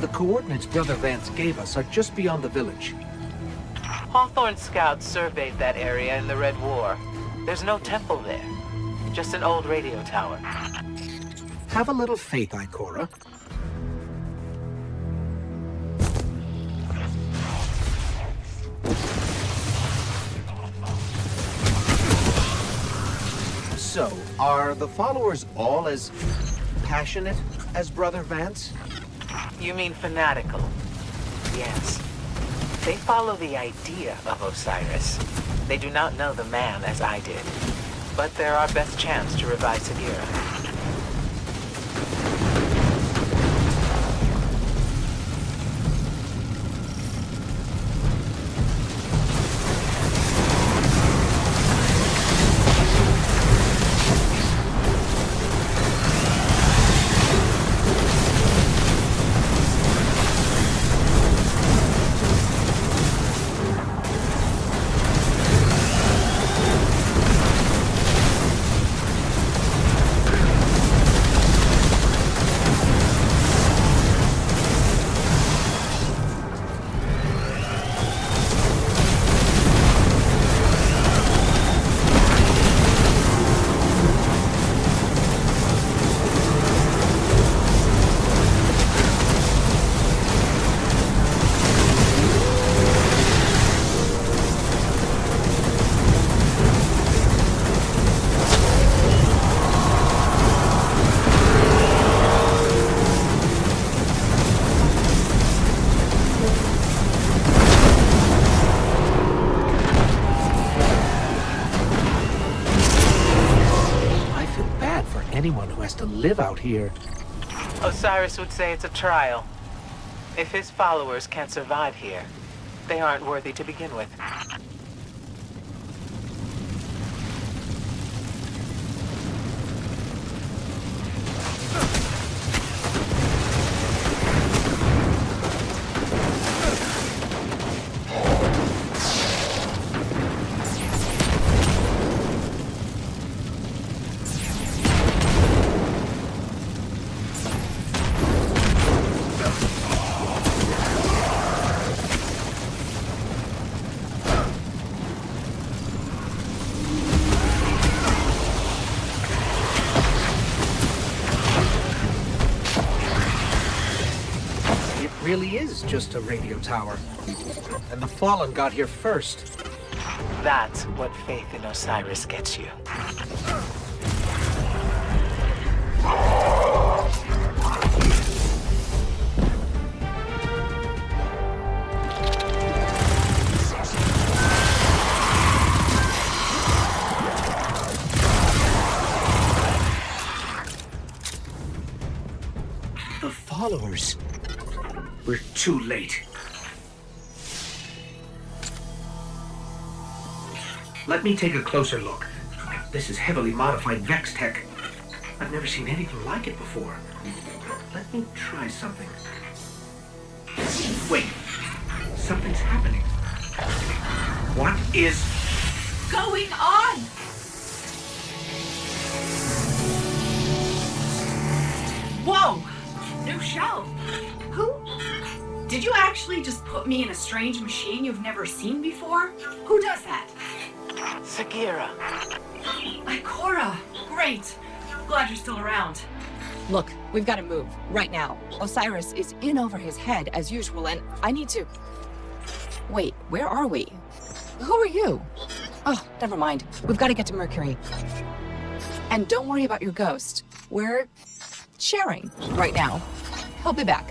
The coordinates Brother Vance gave us are just beyond the village. Hawthorne scouts surveyed that area in the Red War. There's no temple there. Just an old radio tower. Have a little faith, Ikora. So, are the followers all as passionate as Brother Vance? You mean fanatical? Yes. They follow the idea of Osiris. They do not know the man as I did. But they're our best chance to revive Sagira. Live out here. Osiris would say it's a trial. If his followers can't survive here, they aren't worthy to begin with. Really is just a radio tower. And the Fallen got here first. That's what faith in Osiris gets you. The followers. We're too late. Let me take a closer look. This is heavily modified Vex tech. I've never seen anything like it before. Let me try something. Wait. Something's happening. What is going on? Whoa! New shell. Who did you actually just put me in a strange machine you've never seen before? Who does that? Sagira. Ikora. Great. Glad you're still around. Look, we've got to move. Right now. Osiris is in over his head, as usual, and I need to... Wait, where are we? Who are you? Oh, never mind. We've got to get to Mercury. And don't worry about your ghost. We're sharing right now. He'll be back.